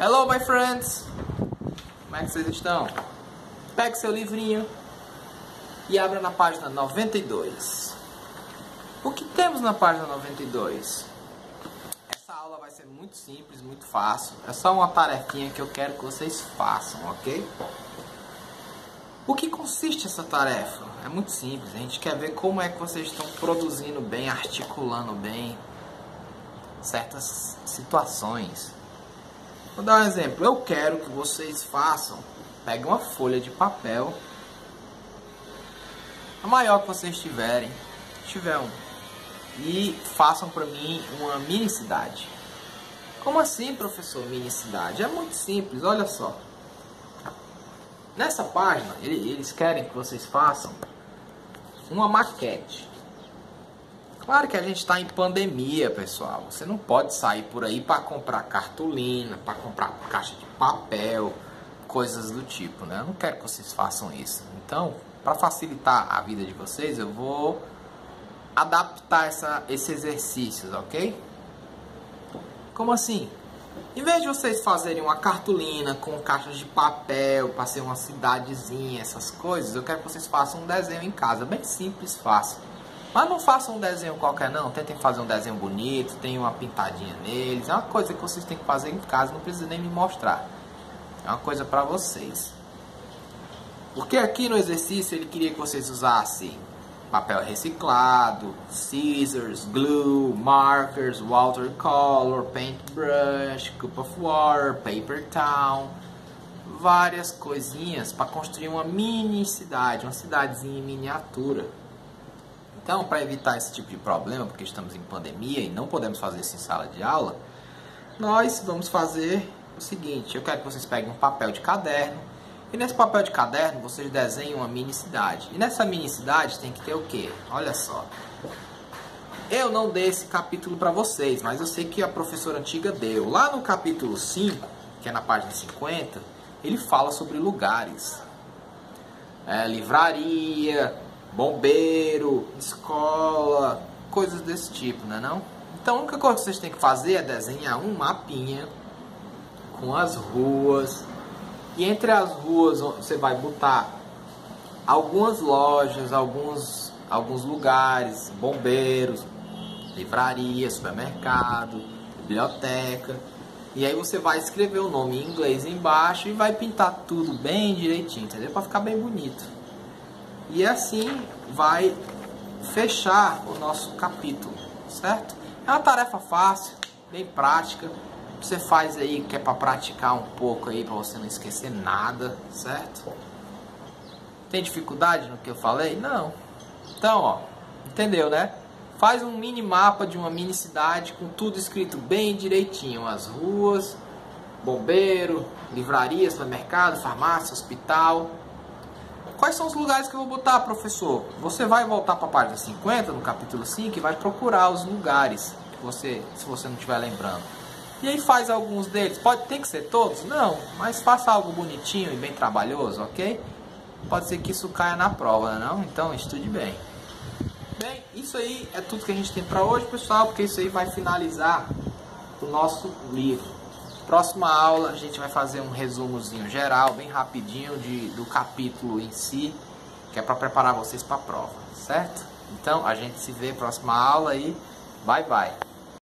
Hello, my friends! Como é que vocês estão? Pegue seu livrinho e abra na página 92. O que temos na página 92? Essa aula vai ser muito simples, muito fácil. É só uma tarefinha que eu quero que vocês façam, ok? O que consiste essa tarefa? É muito simples. A gente quer ver como é que vocês estão produzindo bem, articulando bem certas situações. Vou dar um exemplo. Eu quero que vocês façam. Pegue uma folha de papel. A maior que vocês tiverem. Tiver um. E façam para mim uma mini cidade. Como assim, professor, mini cidade? É muito simples, olha só. Nessa página, eles querem que vocês façam uma maquete. Claro que a gente está em pandemia, pessoal. Você não pode sair por aí para comprar cartolina, para comprar caixa de papel, coisas do tipo, né? Eu não quero que vocês façam isso. Então, para facilitar a vida de vocês, eu vou adaptar essa, esses exercícios, ok? Como assim? Em vez de vocês fazerem uma cartolina com caixas de papel para ser uma cidadezinha, essas coisas, eu quero que vocês façam um desenho em casa, bem simples, fácil. Mas não façam um desenho qualquer não, tentem fazer um desenho bonito, tem uma pintadinha neles, é uma coisa que vocês têm que fazer em casa, não precisa nem me mostrar. É uma coisa para vocês. Porque aqui no exercício ele queria que vocês usassem papel reciclado, scissors, glue, markers, watercolor, paintbrush, cup of water, paper towel, várias coisinhas para construir uma mini cidade, uma cidadezinha em miniatura. Então, para evitar esse tipo de problema, porque estamos em pandemia e não podemos fazer isso em sala de aula, nós vamos fazer o seguinte: eu quero que vocês peguem um papel de caderno e nesse papel de caderno vocês desenhem uma mini cidade. E nessa mini cidade tem que ter o quê? Olha só. Eu não dei esse capítulo para vocês, mas eu sei que a professora antiga deu. Lá no capítulo 5, que é na página 50, ele fala sobre lugares. É, livraria, bombeiro, escola, coisas desse tipo, né não? Então a única coisa que vocês têm que fazer é desenhar um mapinha com as ruas. E entre as ruas você vai botar algumas lojas, alguns, alguns lugares, bombeiros, livraria, supermercado, biblioteca. E aí você vai escrever o nome em inglês embaixo e vai pintar tudo bem direitinho, entendeu? Para ficar bem bonito. E assim vai fechar o nosso capítulo, certo? É uma tarefa fácil, bem prática. Você faz aí que é para praticar um pouco aí para você não esquecer nada, certo? Tem dificuldade no que eu falei? Não. Então, ó, entendeu, né? Faz um mini mapa de uma mini cidade com tudo escrito bem direitinho, as ruas, bombeiro, livraria, supermercado, farmácia, hospital, Quais são os lugares que eu vou botar, professor? Você vai voltar para a página 50, no capítulo 5, e vai procurar os lugares que você, se você não estiver lembrando. E aí faz alguns deles. Pode ter que ser todos? Não, mas faça algo bonitinho e bem trabalhoso, ok? Pode ser que isso caia na prova, não? Então estude bem. Bem, isso aí é tudo que a gente tem para hoje, pessoal, porque isso aí vai finalizar o nosso livro. Próxima aula a gente vai fazer um resumozinho geral, bem rapidinho de, do capítulo em si, que é para preparar vocês para a prova, certo? Então a gente se vê próxima aula e bye bye.